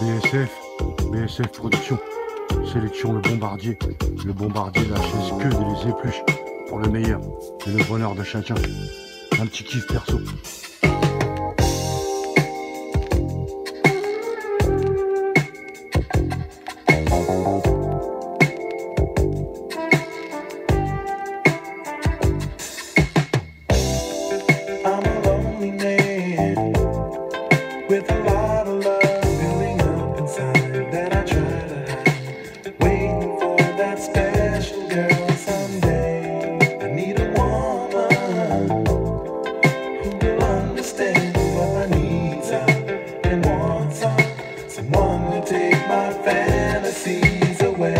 BSF, BSF Production, sélection le bombardier. Le bombardier la chaise que de les épluches pour le meilleur et le bonheur de chacun. Un petit kiff perso. fantasies away.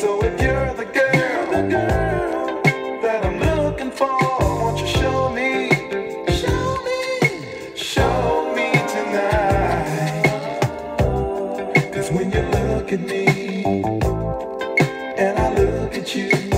So if you're the girl, that I'm looking for, won't you show me, show me, show me tonight? Cause when you look at me and I look at you.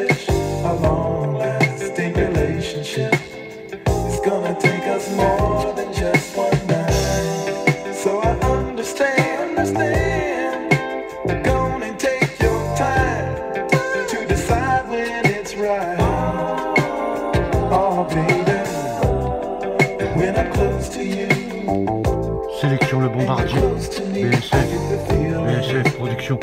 Sélection Le Bombardier, BSF, BSF Production.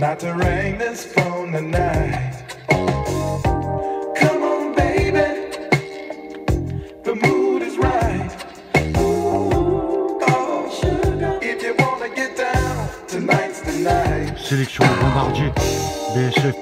not to ring this phone tonight. Come on, baby, the mood is right. Ooh, oh, sugar, if you wanna get down, tonight's the night. Sélection Bombardier, BSF